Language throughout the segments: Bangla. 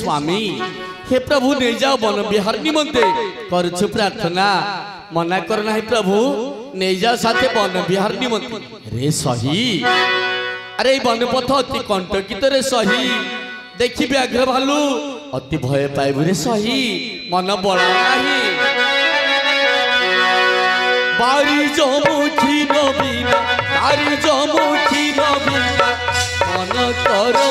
স্বামী, হে প্রভু, নিয়ে যাও বন বিহার নিমন্তে। করছু প্রার্থনা, মনা কর না প্রভু, নিয়ে যাও সাথে বন বিহার নিমন্তে। রে সহি, আরে এই বনপথ অতি কণ্টকিত রে সহি। দেখিবি আগ্র ভালু অতি ভয় পাইবু রে সহি, মন বড় নাহি। বাড়ি জমুখি নবীনা, বাড়ি জমুখি নবীনা, মন করো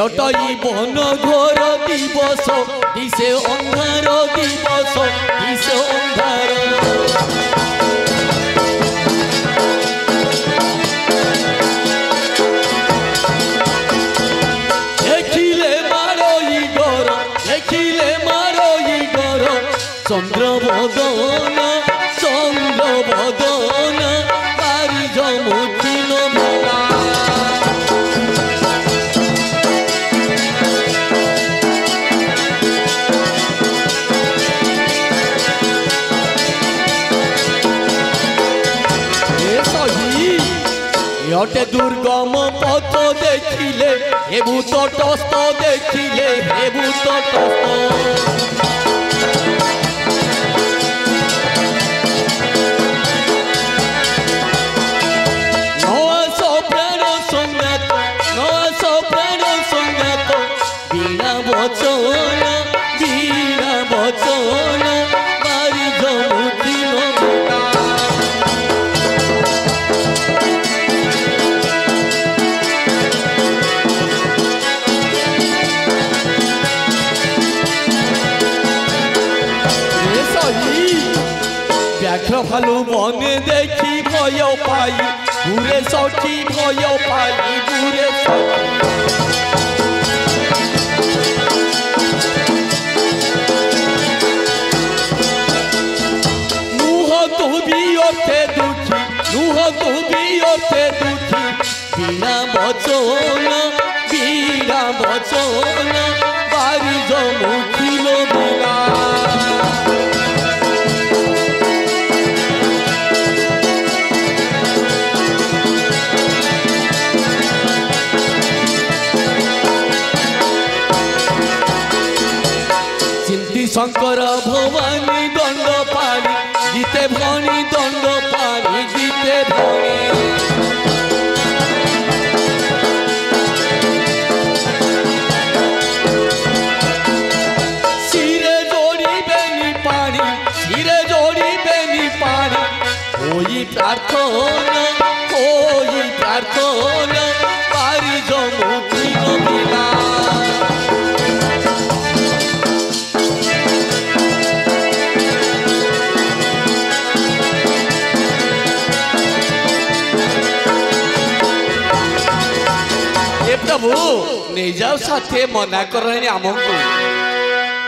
এটাই বন ঘর দিবস দিছে অন্ধার দিবস এটে দুর্গম পথ দেখিলে হে ভূত টস্ত দেখিলে হে ভূত টস্ত ভয় পাই ঘুরে নুহ তুমি অর্থে দুঃখী নুহ তুমি অর্থে দুঃখী বিনা বচন বিনা বচন বাড়ি বাবু নিয়ে যাও সাথে মনা করেনি আমি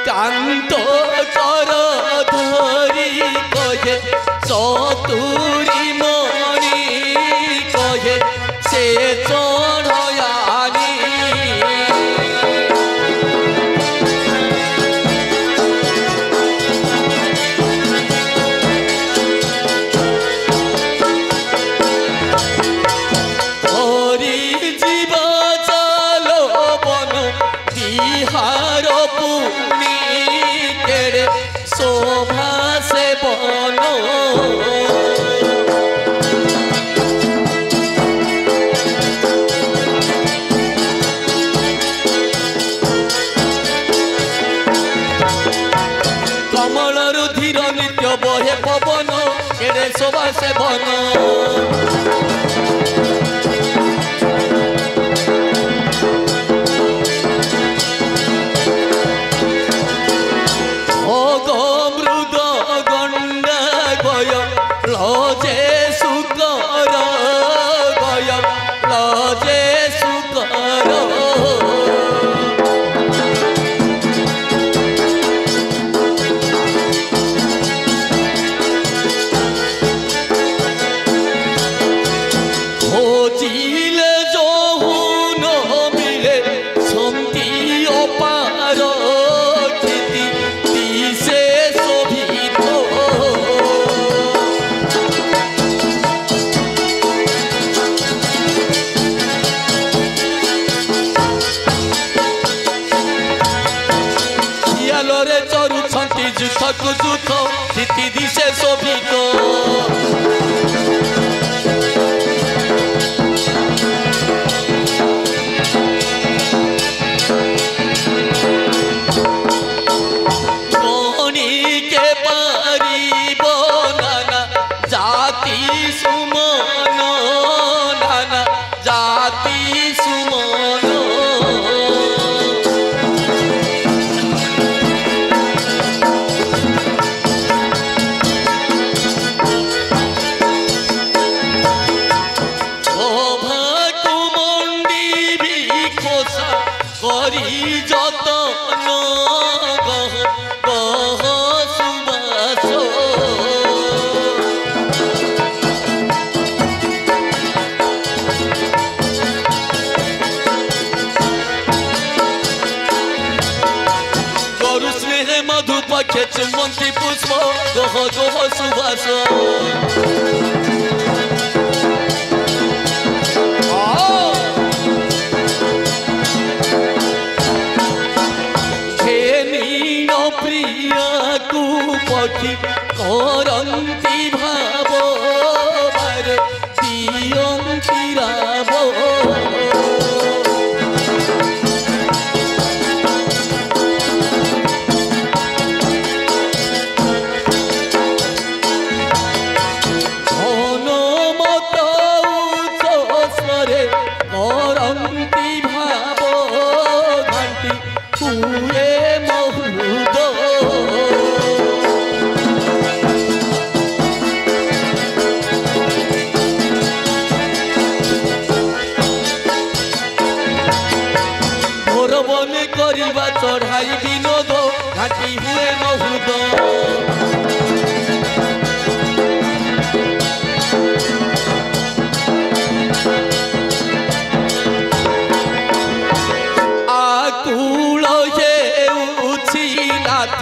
কান্ত চর ধরি কয়ে সতুরি মো सुबह से बोलो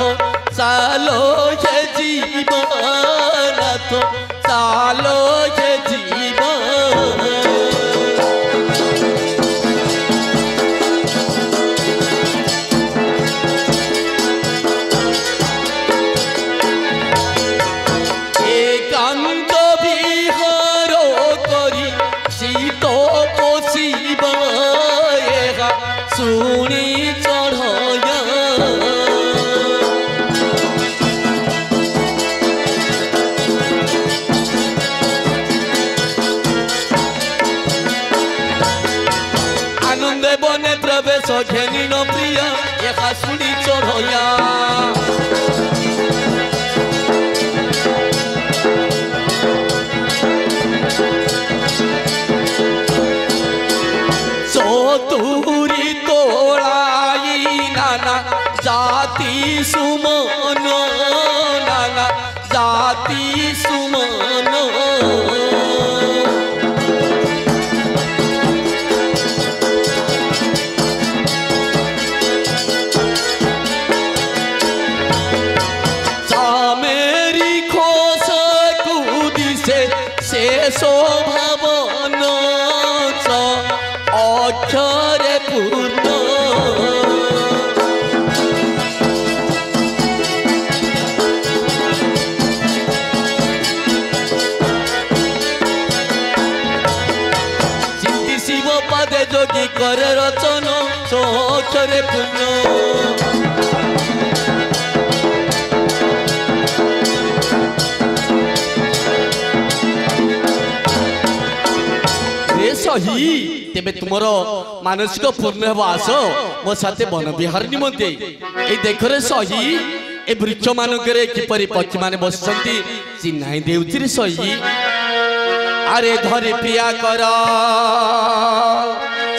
थो सालो ये जीवाना थो सालो जाती सुमनो सुरथनो रे सोही तेबे तुमारो मानसिक पूर्ण हो आसो म सते वन विहार निमन्ते। ए देखरे सोही ए वृक्ष मानु करे किपरि पछमाने बस्छन्ती चिनाई देउतिर सोही। अरे धरे पिया करा।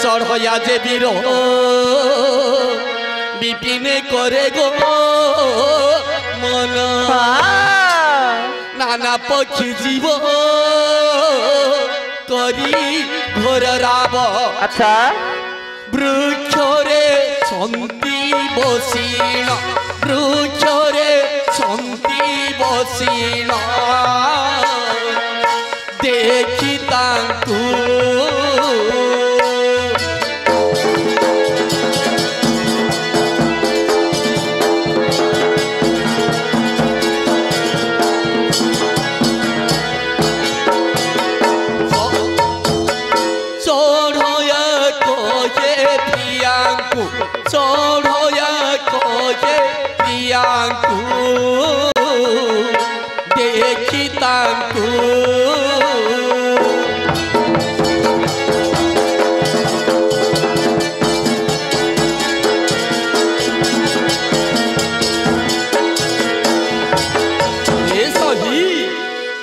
চড় হইয়া যে বীর। বিপিনে করে গো মন। নানা পক্ষি জীব করি ঘোর রাব। আচ্ছা। বৃক্ষরে সন্তি বসিল। বৃক্ষরে সন্তি বসিল। দেখি তাঙ্কু देखी तांकू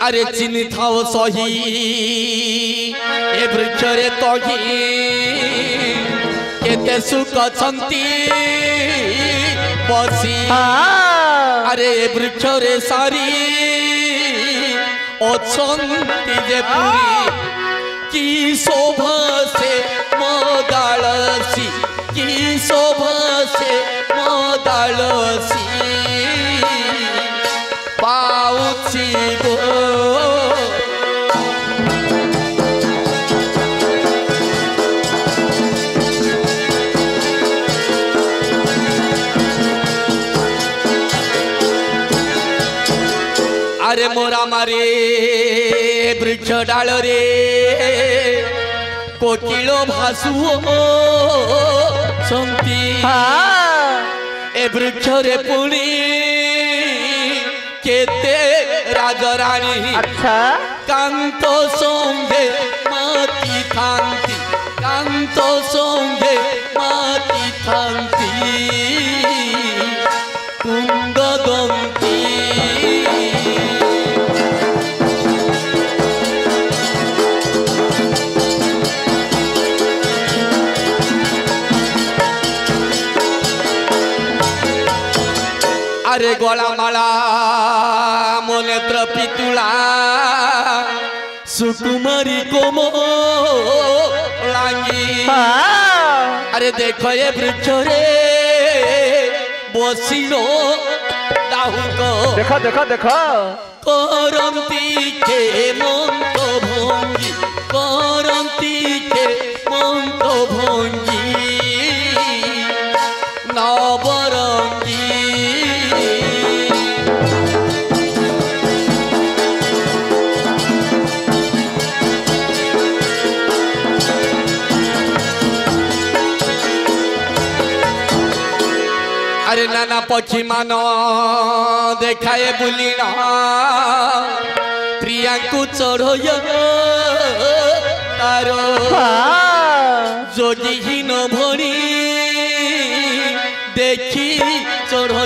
अरे चिन्ह था सही। ए वृक्षरे तही। केते सुख বসি আরে বৃক্ষরে সারি। অছন্তি যে পুরী। কি শোভা সে মদালসি। কি শোভা সে মদালসি। পাউছি গো। আরে মোরা মারে বৃক্ষ ডালরে কোকিল ভাসু সন্তি এ বৃক্ষরে পুଣି কেতে রাজরানী। আচ্ছা। কান্ত সঙ্গে মাতি থান্তি কান্ত সঙ্গে দেখো এ বৃক্ষরে বসিল ডাহুক দেখ দেখ দেখ করন্তি मान देखाए बुलिना प्रिया को চড়ো तारो जोगीहीन भणी দেখি চড়ি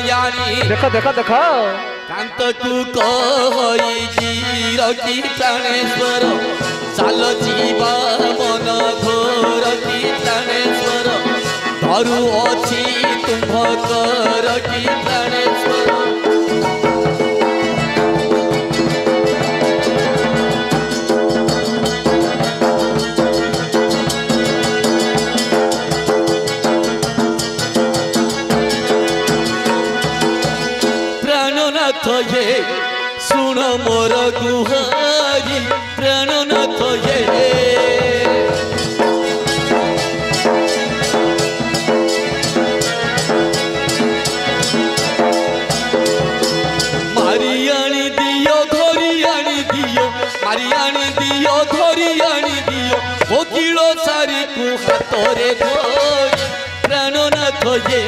দেখ দেখ দেখ। কান্ত কু কইছি রকি চাণেশ্বর চাল জীবা মন ঘোর কি চাণেশ্বর ଧରୁ ଅଛି ତୁମ୍ଭକର କି ପ୍ରାଣେଶ୍ୱର ପ୍ରାଣନାଥ ହେ ଶୁଣ ମୋର ଗୁହାରି ये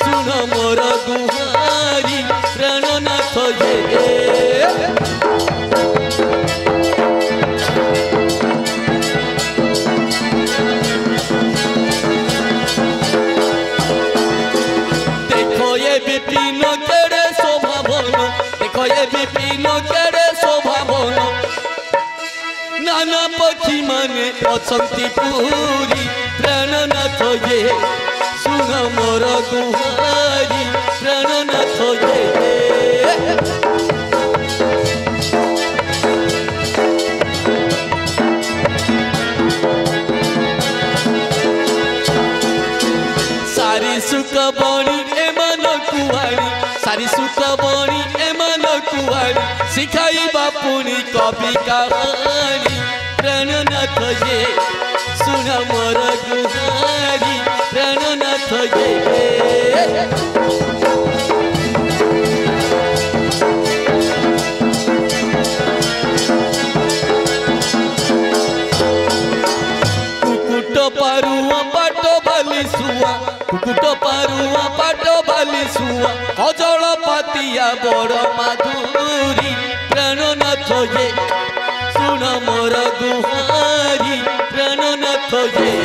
শুন মোর দুহারি প্রাণনাথ যে দেখো এ বিপিন কেড়ে স্বভাবন দেখো এ বিপিন কেড়ে স্বভাবন নানা পক্ষী মানে অছন্তি পুরী প্রাণনাথ যে মোর গুহারি প্রাণনাথ য়ে সারি সুখ বণি এমানকু আনি সারি সুখ বণি এমানকু আনি শিখাইবা পুনি কবি কাহানি কুকুট পারুয়া পাট বালি শুয়া কুকুট পারুয়া পাট বালি শুয়া অজল পাতিয়া বড় মাধুরী প্রাণনাথ য়ে শুণ মোর গুহারি প্রাণনাথ য়ে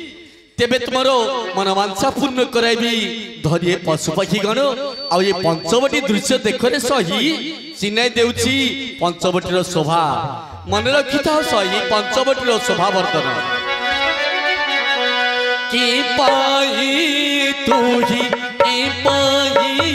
ତେବେ ତୁମର ମନମାଂସା ପୂର୍ଣ୍ଣ କରାଇବି। ଧରି ଏ ପଶୁପକ୍ଷୀ ଗଣ ଆଉ ଏ ପଞ୍ଚବଟି ଦୃଶ୍ୟ ଦେଖରେ ସହି ଚିହ୍ନାଇ ଦେଉଛି ପଞ୍ଚବଟିର ଶୋଭା। ମନେ ରଖିଥାଉ ସହି ପଞ୍ଚବଟିର ଶୋଭା ବର୍ତ୍ତନ କି ପାଇ ତୁହି କି ପାଇ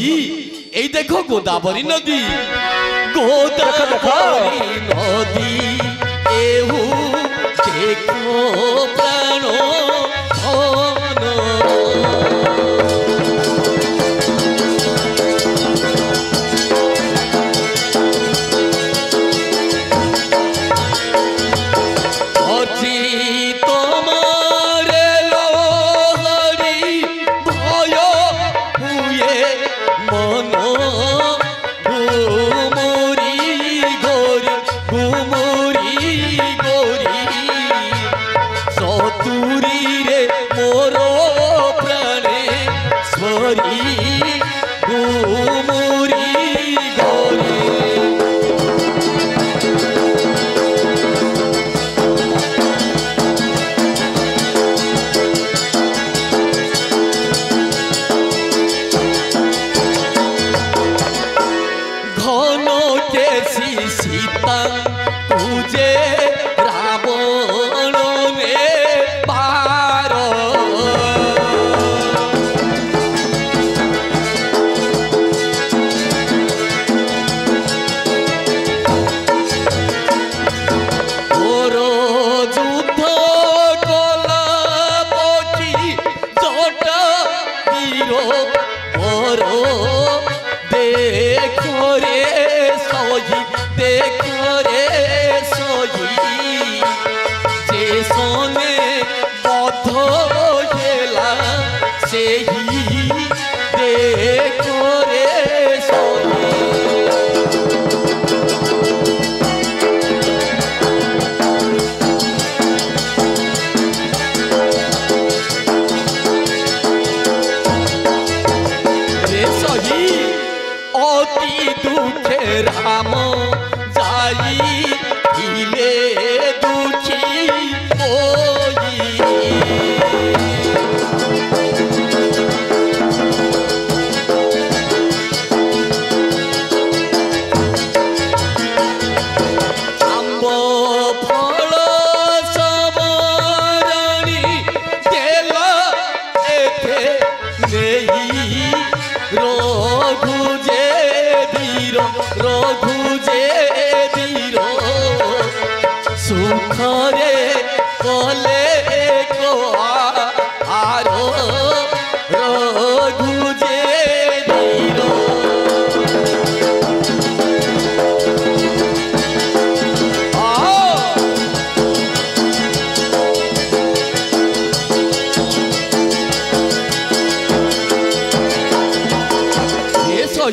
সহি এই দেখো গোদাবরী নদী। গোদাবরী নদী। এহু দেখো প্রাণ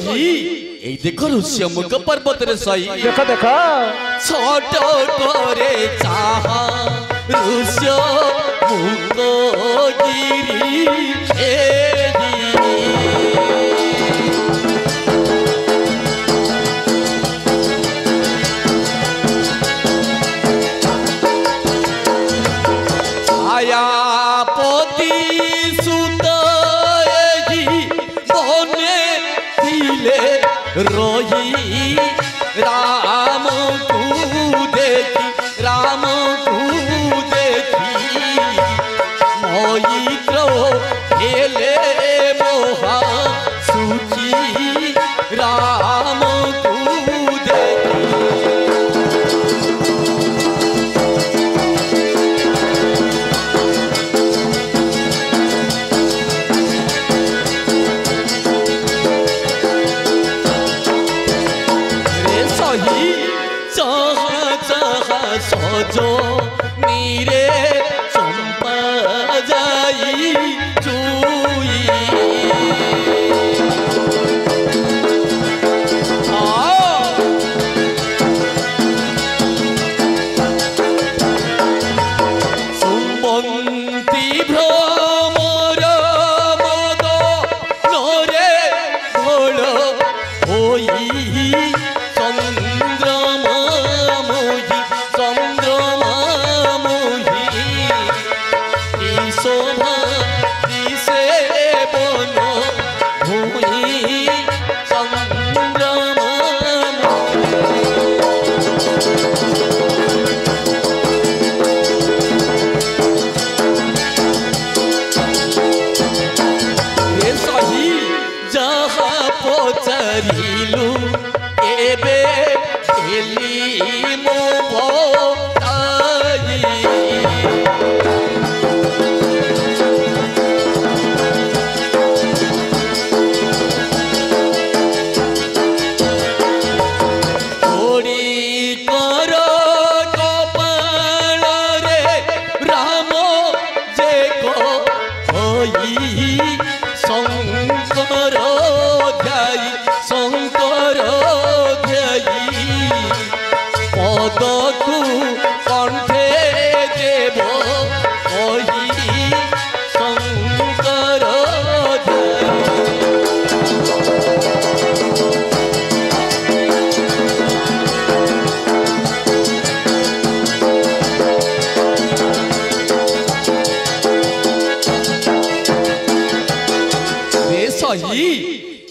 কহি এই দেখ ঋষ্যমুখ পর্বতের সই। দেখ দেখ। ছোট করে চাহ ঋষ্য মুখ গিরি। এ जो चरीलू ए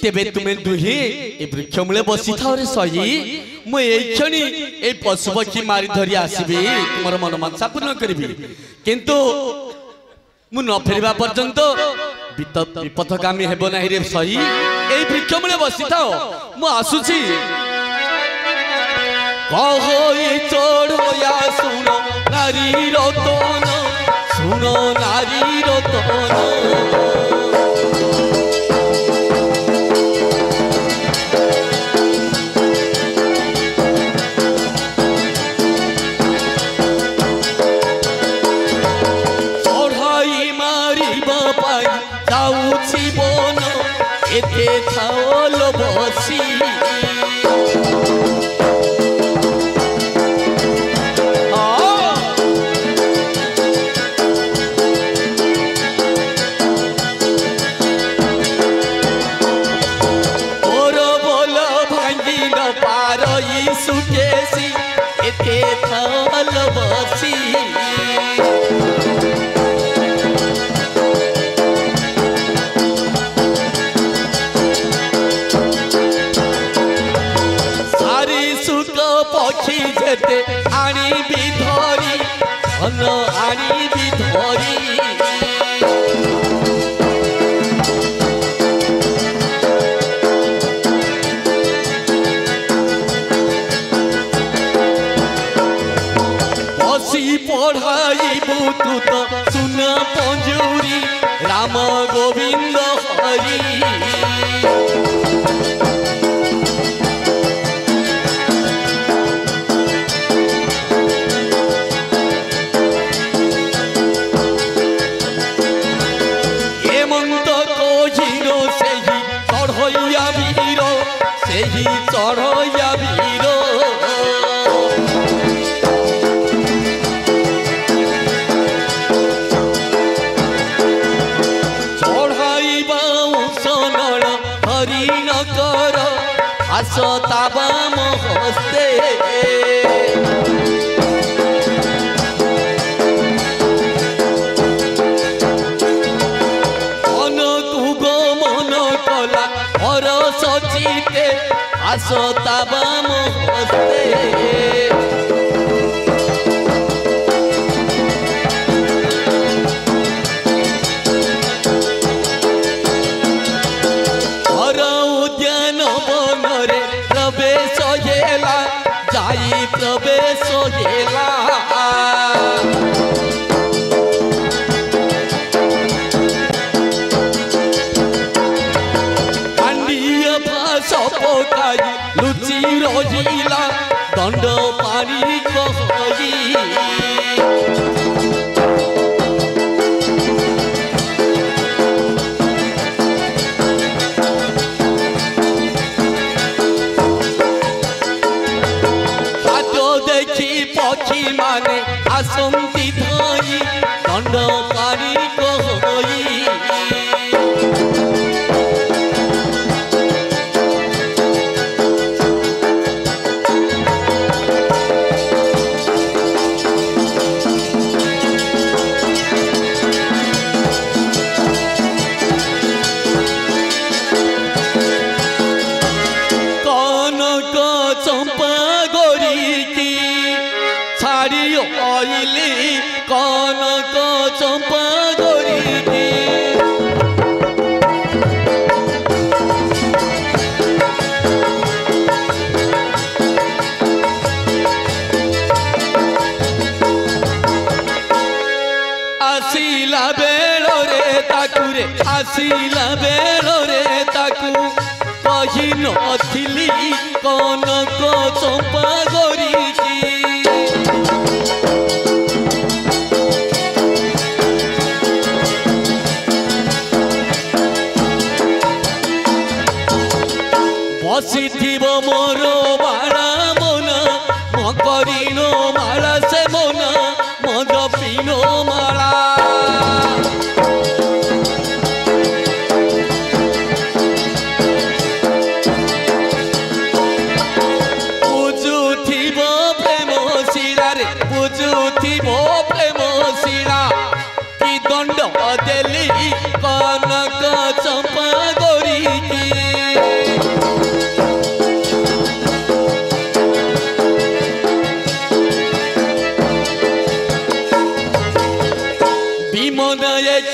তেবে তুমি দুহি এই বৃক্ষ মূলে বসি থাও রে সহি মু এইক্ষণি এই পশু পক্ষী মারি ধরি আসবি তোমার মন মনসা পূর্ণ করবি কিন্তু মু ন ফেরিবা পর্যন্ত বিপথগামী হেব নাহি রে সহি এই বৃক্ষ মূলে বসি থাও মু আসুছি কহই চড়য়া শুনো নারী রতন শুনো নারী রতন চড়ইয়া ভিড়। চড়াইবা সনর হরি নকর আস তাবা Hey. হইলা দণ্ড পানি কহিলা ଆସିଲା ବେଳରେ ତାକୁ କହି ନଥିଲି କନକ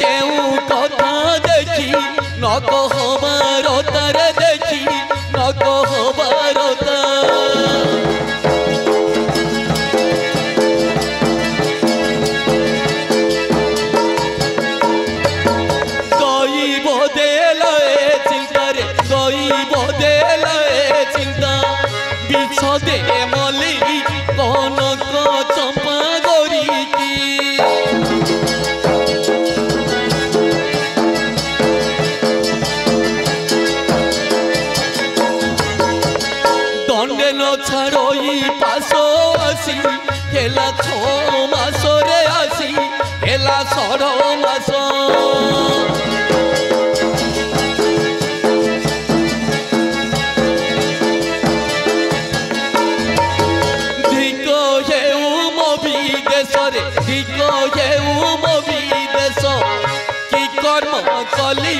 চেউ কথা দেছি নত হমার তার ভিতরে কি কয়ে উম বিদেশ কি কর্ম কলি